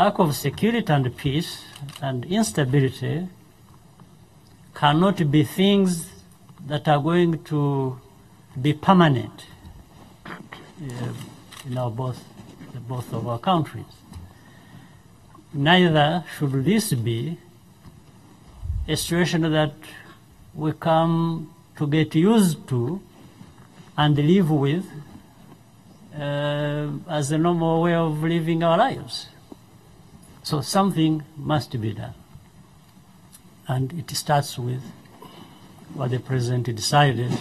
lack of security and peace and instability cannot be things that are going to be permanent uh, in our both, both of our countries. Neither should this be a situation that we come to get used to and live with uh, as a normal way of living our lives. So something must be done. And it starts with what the president decided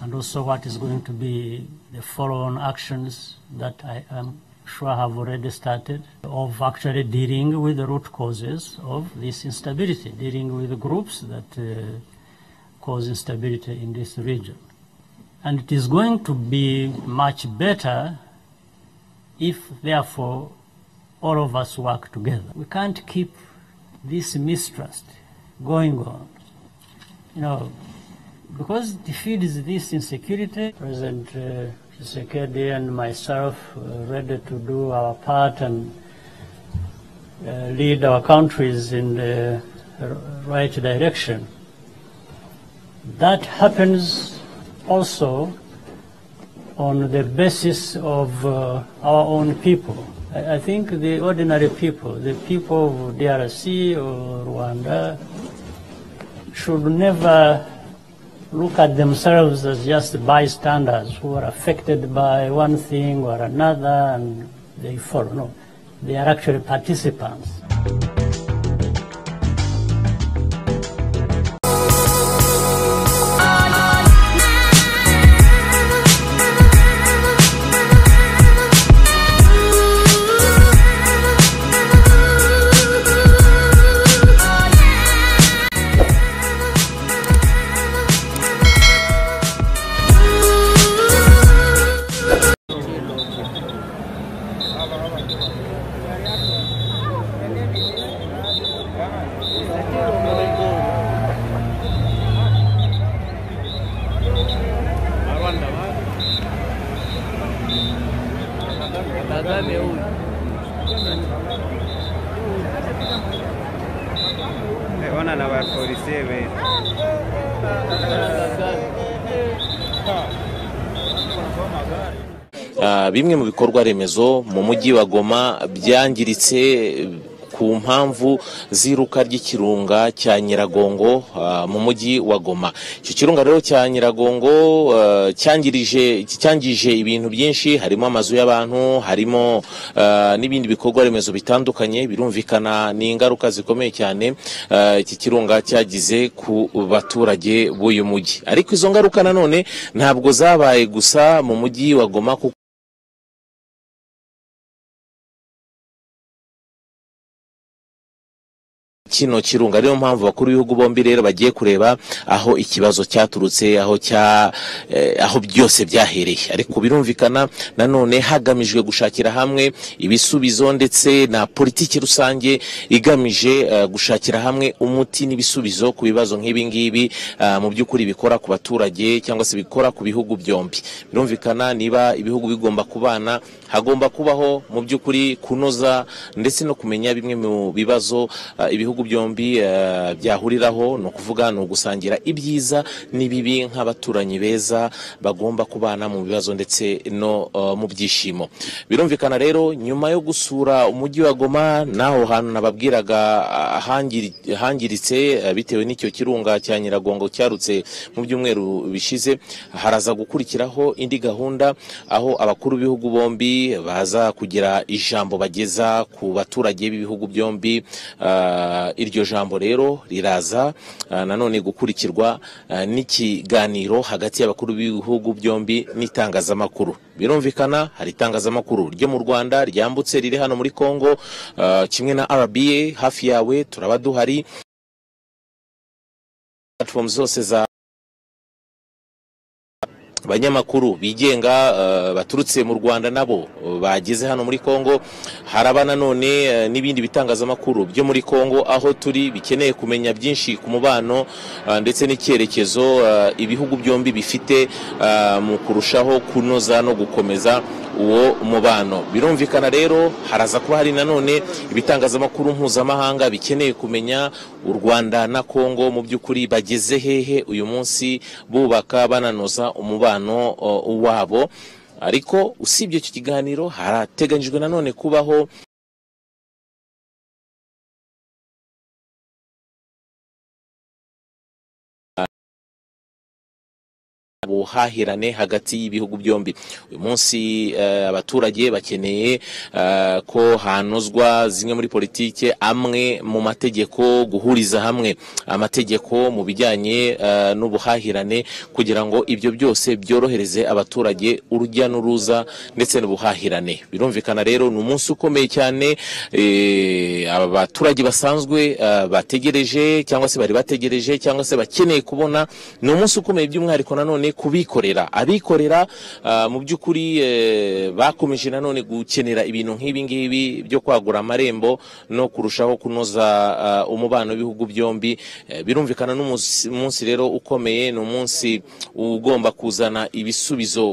and also what is going to be the follow-on actions that I am sure have already started of actually dealing with the root causes of this instability, dealing with the groups that uh, cause instability in this region. And it is going to be much better if, therefore, all of us work together. We can't keep this mistrust going on. You know, because it feeds this insecurity, President uh, and myself uh, ready to do our part and uh, lead our countries in the right direction. That happens also on the basis of uh, our own people. I, think the ordinary people, the people of DRC or Rwanda, should never look at themselves as just bystanders who are affected by one thing or another and they follow. No, they are actually participants. Kagame huyu. Ona na bapolisi be Ah, bimwe mu bikorwa remezo mu mujyi wa Goma byangiritse ku mpamvu z'iruka ry'ikirunga cya Nyiragongo ah, mu mujyi wa Goma. Icyo kirunga rero cya Nyiragongo ah, cyangije ibintu byinshi harimo amazu y'abantu harimo ah, n'ibindi bikorwa remezo bitandukanye birumvikana ni ingaruka zikomeye cyane iki kirunga cyagize ku baturage b'uyu mujyi ariko izo ngaruka nanone ntabwo zabaye gusa mu mujyi wa Goma kuko kino kirunga. Niyo mpamvu bakuru b'ibihugu bombi rero bagiye kureba aho ikibazo cyaturutse aho cya eh, aho byose byahereye. Ariko birumvikana nanone hagamijwe gushakira hamwe ibisubizo ndetse na politiki rusange igamije eh, gushakira hamwe umuti n'ibisubizo ku bibazo nk'ibi ngibi ah, mu by'ukuri bikora ku baturage cyangwa se bikora ku bihugu byombi. Birumvikana niba ibihugu bigomba kubana hagomba kubaho mu by'ukuri kunoza ndetse no kumenya bimwe mu bibazo ah, ibihugu byombi eh, byahuriraho. Ni ukuvuga ni ugusangira ibyiza n'ibibi nk'abaturanyi beza bagomba kubana mu bibazo ndetse no eh, mu byishimo. Birumvikana rero nyuma yo gusura umujyi wa Goma n'aho hantu nababwiraga hangiri- hangiritse bitewe n'icyo kirunga cya Nyiragongo cyarutse mu byumweru bishize haraza gukurikiraho indi gahunda aho abakuru b'ibihugu bombi baza kugira ijambo bageza ku baturage b'ibihugu byombi. Ah, iryo jambo rero riraza ah, nanone gukurikirwa ah, n'ikiganiro hagati y'abakuru b'ibihugu byombi n'itangazamakuru. Birumvikana hari itangazamakuru ryo mu Rwanda ryambutse riri hano muri Kongo kimwe na RBA hafi yawe turaba duhari zose za abanyamakuru bigenga eh, baturutse mu Rwanda nabo eh, bageze hano muri Kongo haraba nanone eh, n'ibindi bitangazamakuru byo muri Kongo aho turi bikeneye kumenya byinshi ku mubano ndetse n'icyerekezo ibihugu byombi bifite mu kurushaho kunoza no gukomeza uwo mubano birumvikana rero haraza kuba hari nanone ibitangazamakuru mpuzamahanga bikeneye kumenya u rwanda na kongo mu by'ukuri bageze hehe uyu munsi bubaka bananoza umubano o, wabo. Ariko usibye icyo kiganiro harateganyijwe nanone kubaho. Ubuhahirane hagati y'ibihugu byombi. Uyu munsi eh, abaturage bakeneye eh, ko hanozwa zimwe muri politike amwe mu mategeko guhuriza hamwe amategeko mu bijyanye eh, n'ubuhahirane kugira ngo ibyo byose byorohereze abaturage urujya n'uruza ndetse n'ubuhahirane. Birumvikana rero ni umunsi ukomeye cyane eh, aba baturage basanzwe bategereje cyangwa se bari bategereje cyangwa se bakeneye kubona ni umunsi ukomeye by'umwihariko nanone kubikorera. Abikorera ah, mu by'ukuri eh, bakomeje nanone gukenera ibintu nk'ibi ngibi byo kwagura amarembo no kurushaho kunoza ah, umubano w'ibihugu byombi. Birumvikana n'umunsi umunsi rero ukomeye ni umunsi ugomba kuzana ibisubizo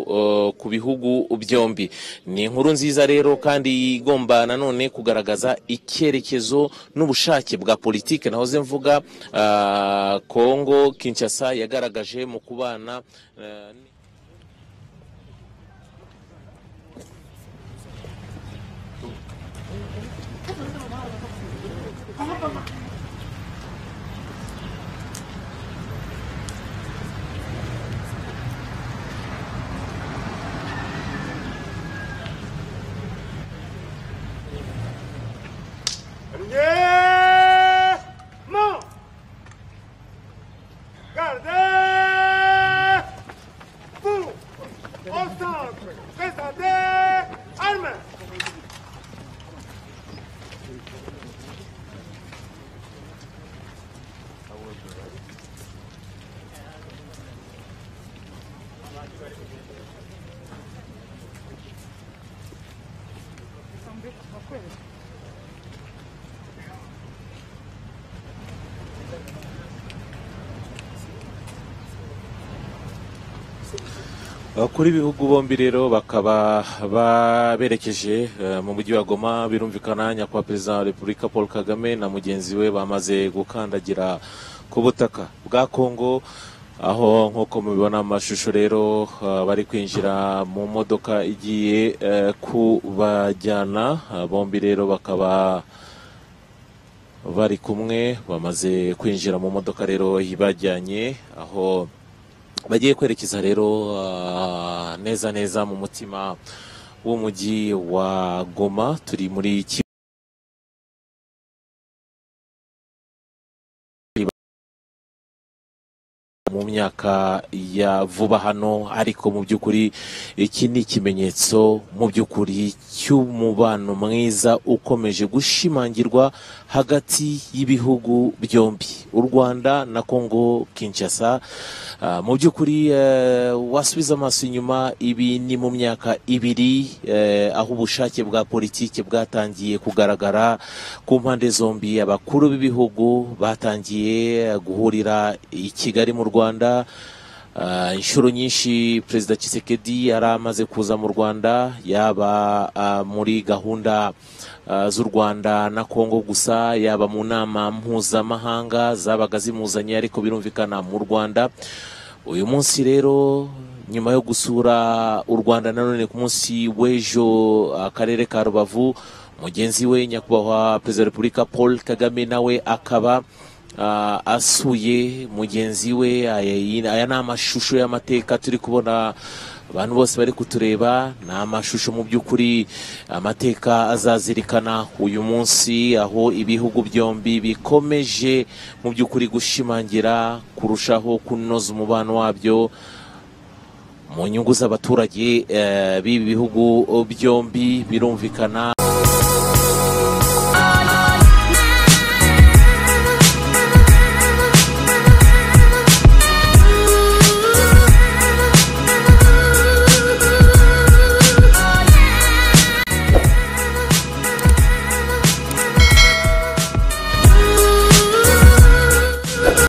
ku bihugu byombi. Ni inkuru nziza rero kandi igomba nanone kugaragaza icyerekezo n'ubushake bwa politiki. Nahoze mvuga Kongo Kinshasa yagaragaje mu kubana لأني Thomas. Abakuru b'ibihugu bombi rero bakaba ba- berekeje eh, mu mujyi wa Goma birumvikana nyakubahwa perezida wa repubulika Paul Kagame na mugenzi we bamaze gukandagira ku butaka bwa Kongo aho nk'uko mubibona mu mashusho rero eh, bari kwinjira mu modoka igiye eh, kubajyana. Bombi rero bakaba bari kumwe bamaze kwinjira mu modoka rero ibajyanye. Aho bagiye kwerekeza rero ah, neza neza mu mutima w'umujyi wa Goma. Turi muri mu myaka ya vuba hano. Ariko mu by'ukuri iki ni ikimenyetso mu by'ukuri cy'umubano mwiza ukomeje gushimangirwa hagati y'ibihugu byombi. U Rwanda na Kongo Kinshasa mu by'ukuri eh, wasubiza amaso inyuma ibi ni mu myaka ibiri eh, aho ubushake bwa politiki bwatangiye kugaragara. Ku mpande zombi abakuru b'ibihugu batangiye guhurira i Kigali mu Rwanda. Ah, inshuro nyinshi perezida Tshisekedi yari amaze kuza mu Rwanda yaba ah, muri gahunda ah, z'u Rwanda na Kongo gusa yaba mu nama mpuzamahanga zabaga zimuzanye ariko birumvikana mu Rwanda. Uyu munsi rero nyuma yo gusura u Rwanda nanone ku munsi w'ejo akarere ka Rubavu mugenzi we nyakubahwa perezida wa repubulika Paul Kagame nawe akaba ah, asuye mugenzi we. Aya ni amashusho y'amateka turi kubona abantu bose bari kutureba ni amashusho mu by'ukuri amateka azazirikana uyu munsi aho ibihugu byombi bikomeje mu by'ukuri gushimangira kurushaho kunoza umubano wabyo mu nyungu z'abaturage eh, b'ibi bihugu byombi birumvikana.